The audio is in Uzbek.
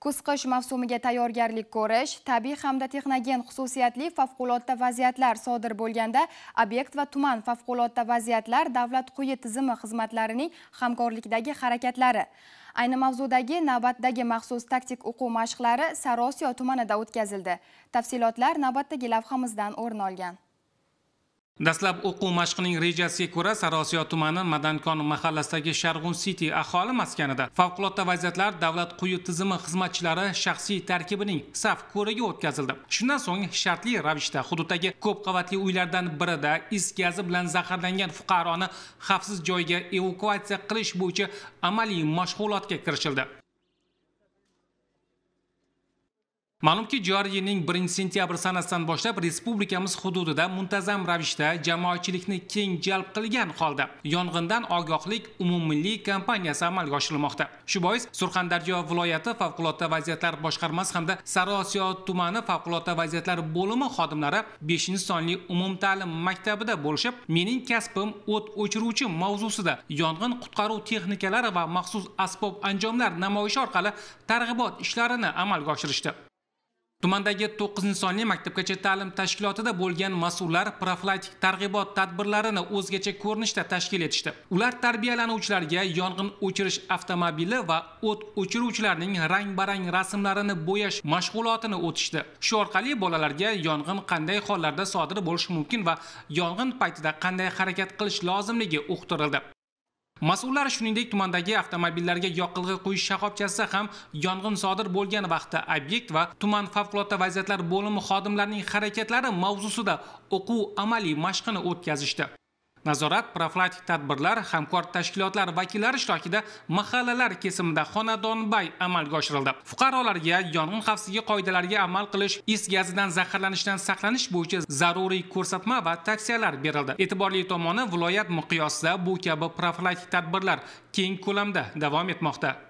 kuz-qish mavsumiga tayyorgarlik ko'rish tabiiy hamda texnogen xususiyatli favqulodda vaziyatlar sodir bo'lganda obyekt va tuman favqulodda vaziyatlar davlat quyi tizimi xizmatlarining hamkorlikdagi harakatlari. Ayni mavzudagi navbatdagi maxsus taktik o'quv mashqlari sarosiyo tumanida o'tkazildi. Tafsilotlar navbatdagi lavhamizdan o'rin olgan. Dastlab o'quv mashqining rejasiga ko'ra sariosiyo tumani madankon mahallasidagi sharg'un city aholi maskanida favqulodda vaziyatlar davlat quyi tizimi xizmatchilari shaxsiy tarkibining saf ko'rigi o'tkazildi. Shundan so'ng shartli ravishda hududdagi ko'p qavatli uylardan birida is gazi bilan zaharlangan fuqaroni xavfsiz joyga evakuatsiya qilish bo'yicha amaliy mashg'ulotga kirishildi. Ma'lumki joriy yilning 1 sentyabr sanasidan boshlab respublikamiz hududida muntazam ravishda jamoatchilikni keng jalb qilgan holda yong'indan ogohlik umummilliy kampaniyasi amalga oshirilmoqda. Shu bois surxondaryo viloyati favqulodda vaziyatlar boshqarmasi hamda sariosiyo tumani favqulodda vaziyatlar bo'limi xodimlari 5 sonli umumta'lim maktabida bo'lishib mening kasbim o't o'chiruvchi mavzusida yong'in qutqaruv texnikalari va maxsus asbob anjomlar namoyishi orqali targ'ibot ishlarini amalga oshirishdi. Tumandagi 9 sonli maktabgacha ta'lim tashkilotida bo'lgan mas'ullar profilaktik targ'ibot tadbirlarini o'zgacha ko'rinishda tashkil etishdi. Ular tarbiyalanuvchilarga yong'in o'chirish avtomobili va o't o'chiruvchilarning rang barang rasmlarini bo'yash mashg'ulotini o'tishdi. Shu orqali bolalarga yong'in qanday hollarda sodir bo'lishi mumkin va yong'in paytida qanday harakat qilish lozimligi uqtirildi. Mas'ullar shuningdek tumandagi avtomobillarga yoqilg'i quyish shoxobchasida ham yong'in sodir bo'lgan vaqtda obyekt va tuman favqulodda vaziyatlar bo'limi xodimlarining harakatlari mavzusida o'quv amaliy mashqini o'tkazishdi. Nazorat profilaktik tadbirlar hamkor tashkilotlar vakillari ishtirokida mahallalar kesimida xonadonbay amalga oshirildi. Fuqarolarga yong'in xavfsizligi qoidalariga amal qilish is gazidan zaharlanishdan saqlanish bo'yicha zaruriy ko'rsatma va tavsiyalar berildi. E'tiborli tomoni viloyat miqyosida bu kabi profilaktik tadbirlar keng ko'lamda davom etmoqda.